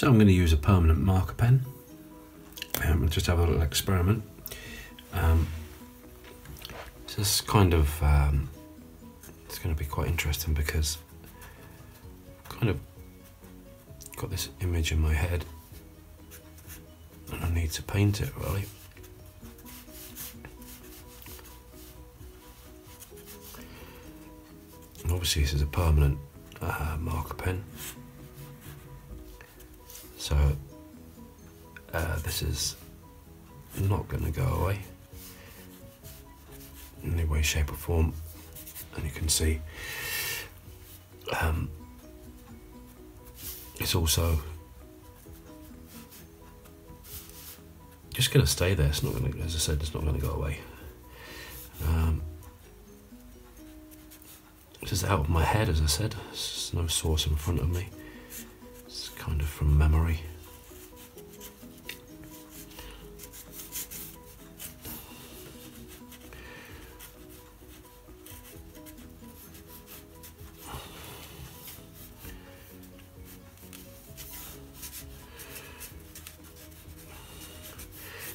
So I'm going to use a permanent marker pen. Um, just have a little experiment. Um, this is kind of um, it's going to be quite interesting because I've kind of got this image in my head and I need to paint it really. And obviously this is a permanent uh, marker pen. So uh, this is not going to go away in any way, shape or form. And you can see um, it's also just going to stay there. It's not going to, as I said, it's not going to go away. Um, this is out of my head, as I said. There's no source in front of me. Kind of from memory.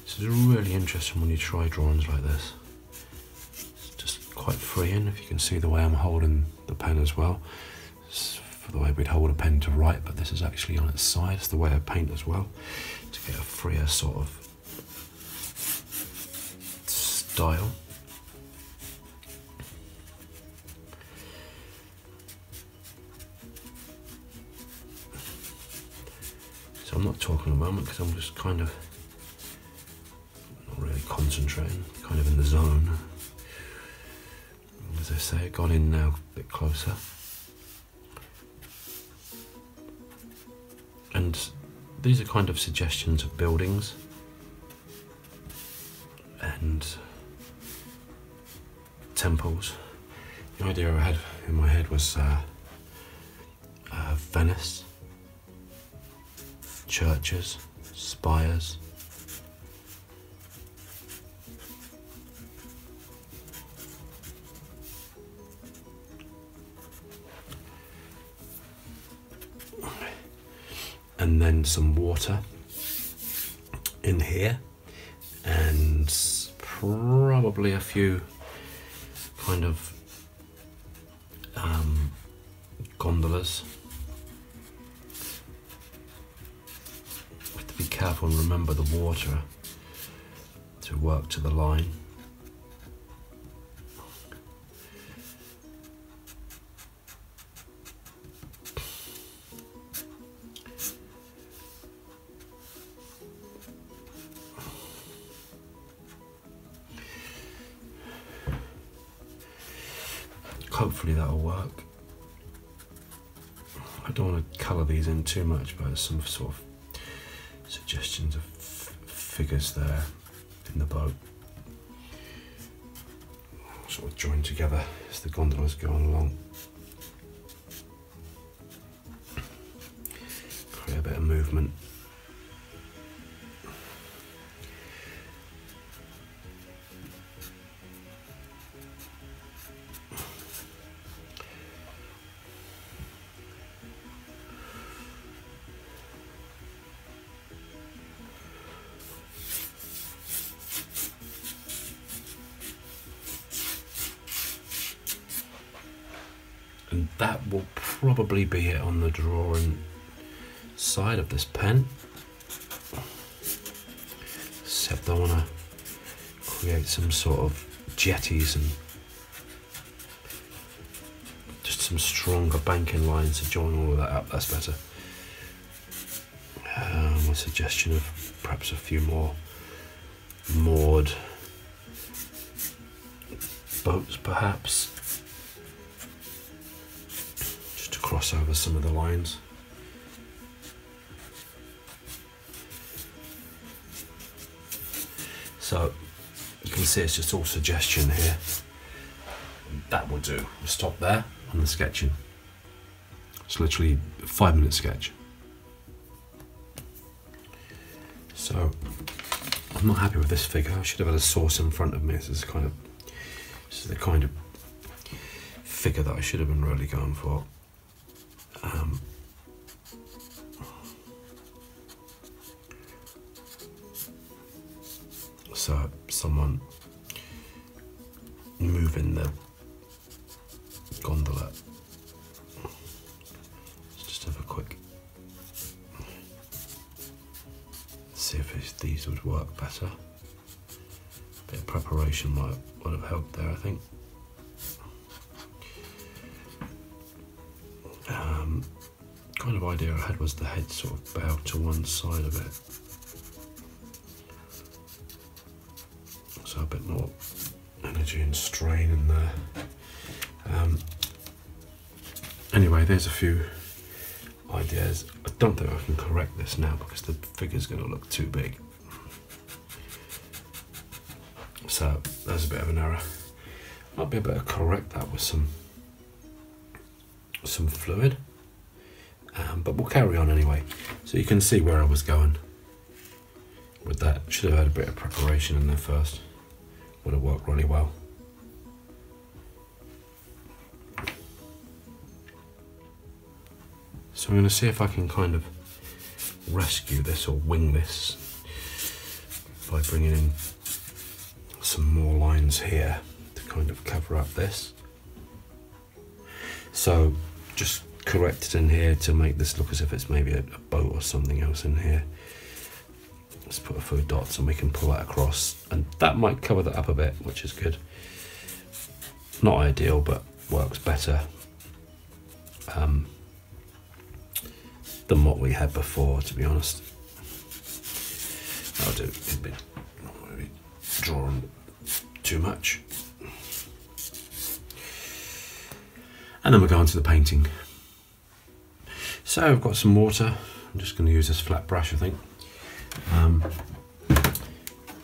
This is really interesting when you try drawings like this. It's just quite freeing if you can see the way I'm holding the pen as well. For the way we'd hold a pen to write, but this is actually on its side. It's the way I paint as well to get a freer sort of style. So I'm not talking a moment because I'm just kind of not really concentrating, kind of in the zone. As I say, got in now a bit closer. These are kind of suggestions of buildings and temples. The idea I had in my head was uh, uh, Venice, churches, spires. And then some water in here, and probably a few kind of um, gondolas. have to be careful and remember the water to work to the line. Hopefully that'll work. I don't want to colour these in too much, but there's some sort of suggestions of figures there in the boat. Sort of joined together as the gondolas going along. Create a bit of movement. And that will probably be it on the drawing side of this pen. Except I want to create some sort of jetties and just some stronger banking lines to join all of that up that's better. Um, a suggestion of perhaps a few more moored boats perhaps cross over some of the lines. So you can see it's just all suggestion here. That will do. We'll stop there on the sketching. It's literally a five minute sketch. So I'm not happy with this figure. I should have had a source in front of me. This is kind of this is the kind of figure that I should have been really going for. Moving the gondola. Let's just have a quick see if these would work better. A bit of preparation might would have helped there, I think. Um, kind of idea I had was the head sort of bowed to one side of it. So a bit more energy and strain in there. Um, anyway, there's a few ideas. I don't think I can correct this now because the figure's going to look too big. So there's a bit of an error. Might be able to correct that with some some fluid, um, but we'll carry on anyway. So you can see where I was going with that. Should have had a bit of preparation in there first. Would have worked really well. So I'm going to see if I can kind of rescue this or wing this by bringing in some more lines here to kind of cover up this. So just correct it in here to make this look as if it's maybe a, a boat or something else in here. Let's put a few dots and we can pull that across and that might cover that up a bit, which is good. Not ideal, but works better. Um, than what we had before, to be honest. I'll do a bit, maybe drawing too much. And then we're going to the painting. So I've got some water. I'm just going to use this flat brush, I think. Um,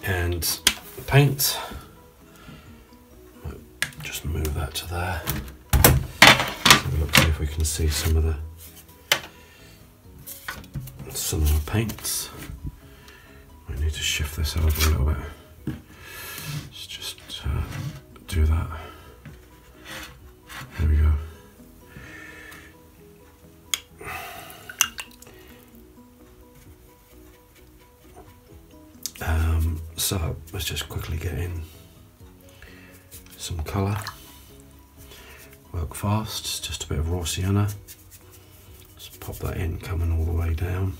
and paint. Just move that to there. Let's see if we can see some of the some of the paints. I need to shift this over a little bit. Let's just uh, do that. Um, so let's just quickly get in some colour. Work fast, it's just a bit of raw sienna. Just pop that in coming all the way down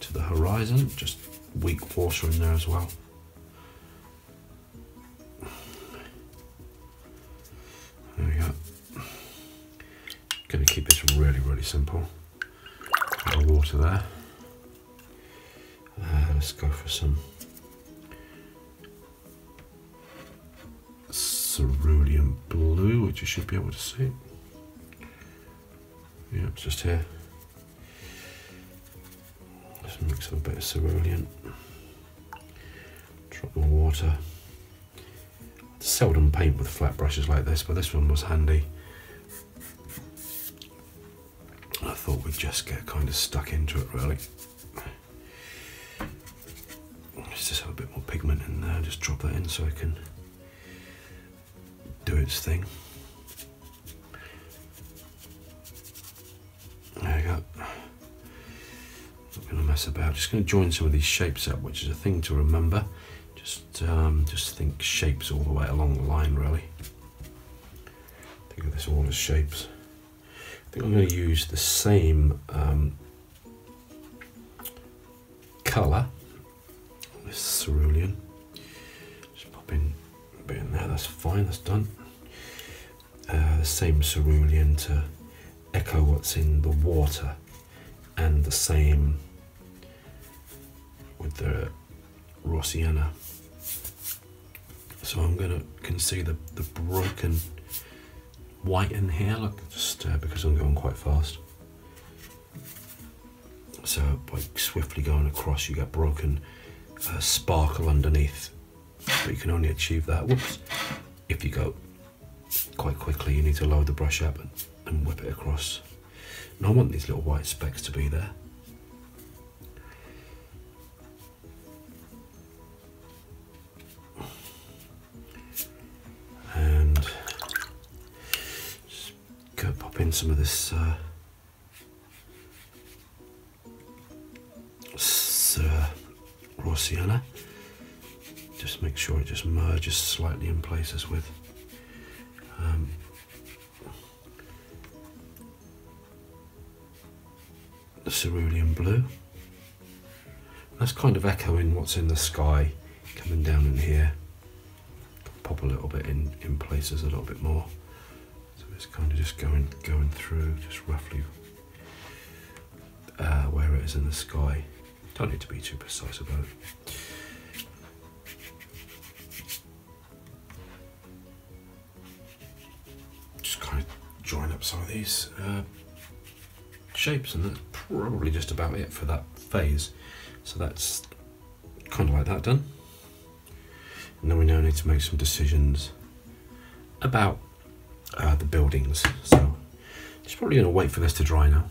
to the horizon. Just weak water in there as well. There we go. To keep this really really simple. The water there uh, let's go for some cerulean blue which you should be able to see yeah, it's just here. Just mix a bit of cerulean. Drop more water. Seldom paint with flat brushes like this, but this one was handy. I thought we'd just get kind of stuck into it really. Just drop that in so I can do its thing. There you go. Not going to mess about. Just going to join some of these shapes up, which is a thing to remember. Just, um, just think shapes all the way along the line, really. Think of this all as shapes. I think I'm going to use the same um, colour, this cerulean. Bit in there, that's fine, that's done. Uh, the same cerulean to echo what's in the water and the same with the raw sienna. So I'm gonna can see the, the broken white in here, look, just uh, because I'm going quite fast. So by swiftly going across, you get broken uh, sparkle underneath. But you can only achieve that, whoops, if you go quite quickly. You need to load the brush up and, and whip it across. And I want these little white specks to be there. And just go pop in some of this uh, uh. Just make sure it just merges slightly in places with um, the cerulean blue. That's kind of echoing what's in the sky coming down in here. Pop a little bit in, in places a little bit more. So it's kind of just going going through, just roughly uh, where it is in the sky. Don't need to be too precise about it. Join up some of these uh, shapes, and that's probably just about it for that phase. So that's kind of like that done. And then we now need to make some decisions about uh, the buildings. So just probably going to wait for this to dry now.